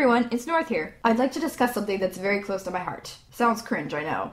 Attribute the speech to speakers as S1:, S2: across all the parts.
S1: everyone, it's North here. I'd like to discuss something that's very close to my heart. Sounds cringe, I know.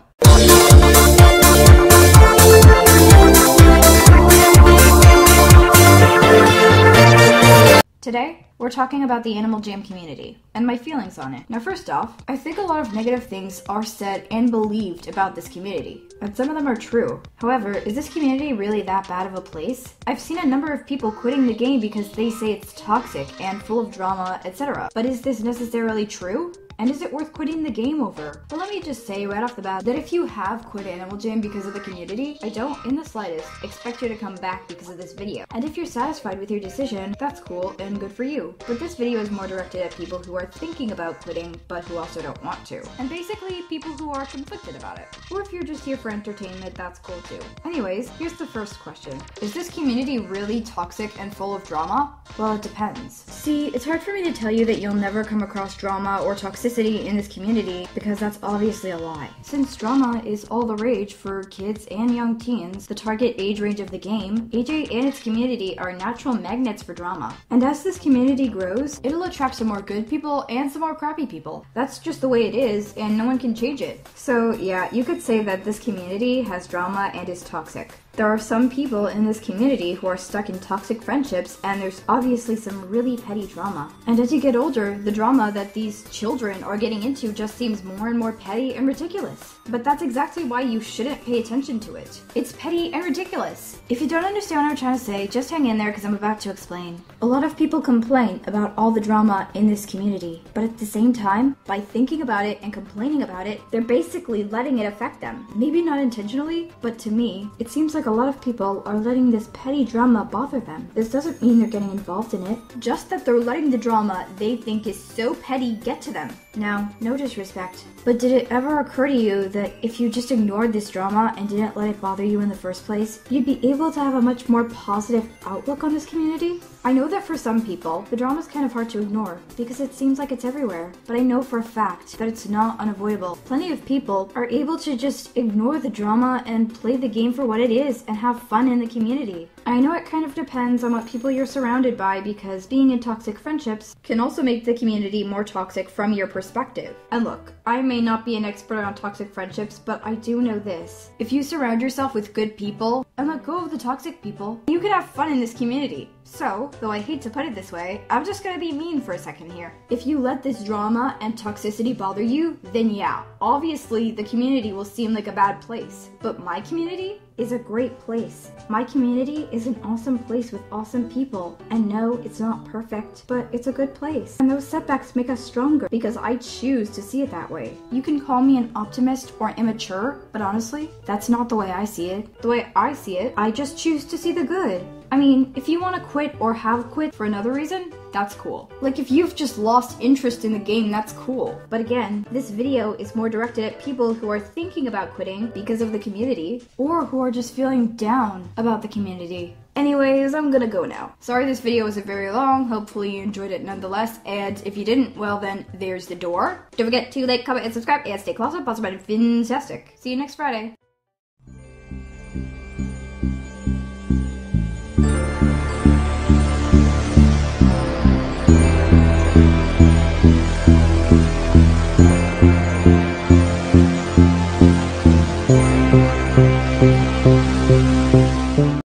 S1: Today, we're talking about the Animal Jam community and my feelings on it. Now, first off, I think a lot of negative things are said and believed about this community, and some of them are true. However, is this community really that bad of a place? I've seen a number of people quitting the game because they say it's toxic and full of drama, etc. But is this necessarily true? And is it worth quitting the game over? Well, let me just say right off the bat that if you have quit Animal Jam because of the community, I don't in the slightest expect you to come back because of this video. And if you're satisfied with your decision, that's cool and good for you. But this video is more directed at people who are thinking about quitting, but who also don't want to. And basically, people who are conflicted about it. Or if you're just here for entertainment, that's cool too. Anyways, here's the first question. Is this community really toxic and full of drama? Well, it depends. See, it's hard for me to tell you that you'll never come across drama or toxicity toxicity in this community because that's obviously a lie. Since drama is all the rage for kids and young teens, the target age range of the game, AJ and its community are natural magnets for drama. And as this community grows, it'll attract some more good people and some more crappy people. That's just the way it is, and no one can change it. So, yeah, you could say that this community has drama and is toxic. There are some people in this community who are stuck in toxic friendships, and there's obviously some really petty drama. And as you get older, the drama that these children are getting into just seems more and more petty and ridiculous. But that's exactly why you shouldn't pay attention to it. It's petty and ridiculous. If you don't understand what I'm trying to say, just hang in there because I'm about to explain. A lot of people complain about all the drama in this community, but at the same time, by thinking about it and complaining about it, they're basically letting it affect them. Maybe not intentionally, but to me, it seems like a lot of people are letting this petty drama bother them. This doesn't mean they're getting involved in it, just that they're letting the drama they think is so petty get to them. Now, no disrespect, but did it ever occur to you that if you just ignored this drama and didn't let it bother you in the first place, you'd be able to have a much more positive outlook on this community? I know that for some people, the drama is kind of hard to ignore because it seems like it's everywhere, but I know for a fact that it's not unavoidable. Plenty of people are able to just ignore the drama and play the game for what it is and have fun in the community. I know it kind of depends on what people you're surrounded by because being in toxic friendships can also make the community more toxic from your perspective. And look, I may not be an expert on toxic friendships, but I do know this. If you surround yourself with good people and let go of the toxic people, you can have fun in this community. So, though I hate to put it this way, I'm just gonna be mean for a second here. If you let this drama and toxicity bother you, then yeah, obviously the community will seem like a bad place. But my community is a great place. My community is an awesome place with awesome people. And no, it's not perfect, but it's a good place. And those setbacks make us stronger because I choose to see it that way. You can call me an optimist or immature, but honestly, that's not the way I see it. The way I see it, I just choose to see the good. I mean, if you want to quit or have quit for another reason, that's cool. Like if you've just lost interest in the game, that's cool. But again, this video is more directed at people who are thinking about quitting because of the community, or who are just feeling down about the community. Anyways, I'm gonna go now. Sorry this video wasn't very long, hopefully you enjoyed it nonetheless, and if you didn't, well then, there's the door. Don't forget to like, comment, and subscribe, and stay close up, also fantastic. See you next Friday.